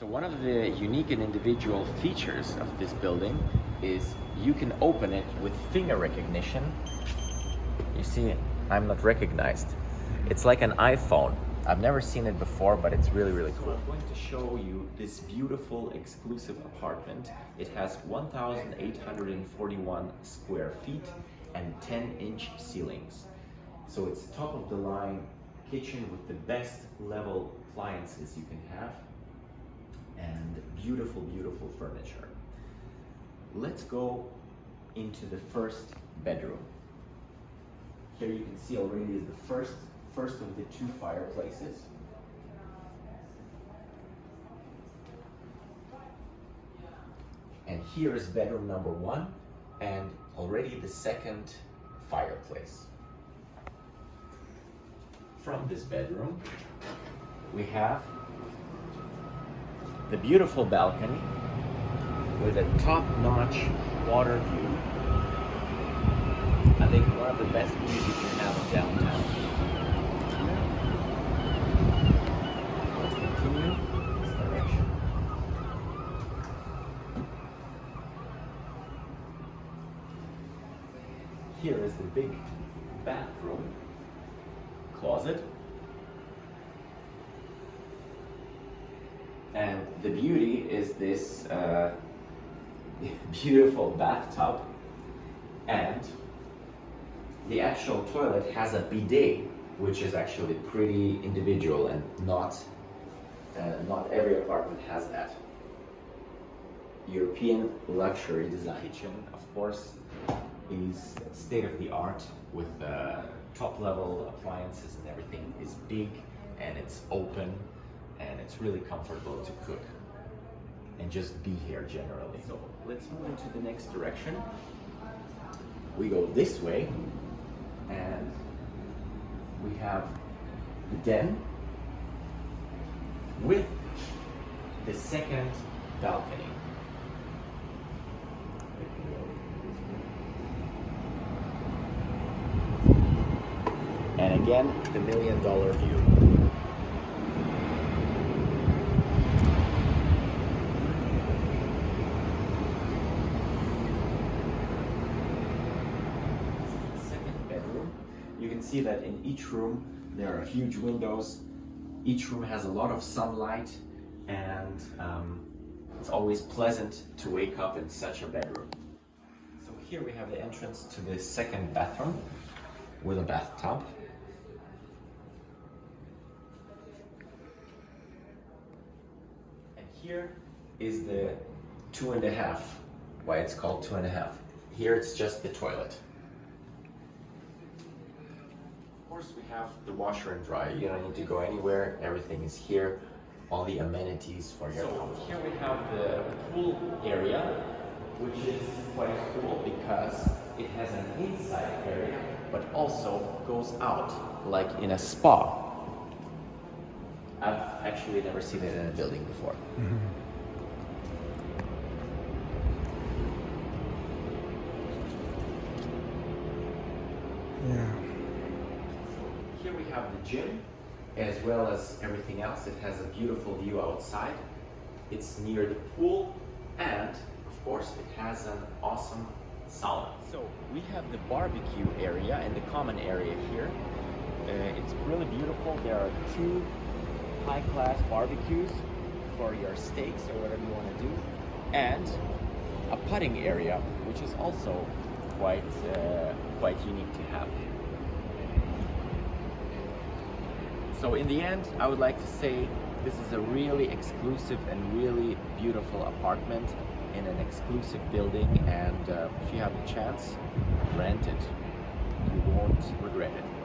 So one of the unique and individual features of this building is you can open it with finger recognition. You see, I'm not recognized. It's like an iPhone. I've never seen it before, but it's really, really cool. I'm going to show you this beautiful exclusive apartment. It has 1,841 square feet and 10 inch ceilings. So it's top of the line kitchen with the best level appliances you can have beautiful, beautiful furniture. Let's go into the first bedroom. Here you can see already is the first, first of the two fireplaces. And here is bedroom number one and already the second fireplace. From this bedroom, we have the beautiful balcony with a top-notch water view. I think one of the best views you can have downtown. Let's continue this direction. Here is the big bathroom closet. And the beauty is this uh, beautiful bathtub and the actual toilet has a bidet which is actually pretty individual and not uh, not every apartment has that. European luxury design kitchen, of course, is state of the art with uh, top level appliances and everything is big and it's open it's really comfortable to cook and just be here generally. So let's move into the next direction. We go this way and we have the den with the second balcony. And again, the million dollar view. second bedroom. You can see that in each room there are huge windows. Each room has a lot of sunlight and um, it's always pleasant to wake up in such a bedroom. So here we have the entrance to the second bathroom with a bathtub. And here is the two and a half, why it's called two and a half. Here it's just the toilet. Of course, we have the washer and dryer. You don't need to go anywhere. Everything is here. All the amenities for your so Here we have the pool area, which is quite cool because it has an inside area, but also goes out like in a spa. I've actually never seen it in a building before. Yeah. Here we have the gym, as well as everything else. It has a beautiful view outside. It's near the pool, and of course, it has an awesome sauna. So we have the barbecue area and the common area here. Uh, it's really beautiful. There are two high-class barbecues for your steaks or whatever you want to do, and a putting area, which is also quite uh, quite unique to have. So in the end, I would like to say this is a really exclusive and really beautiful apartment in an exclusive building and uh, if you have the chance, rent it. You won't regret it.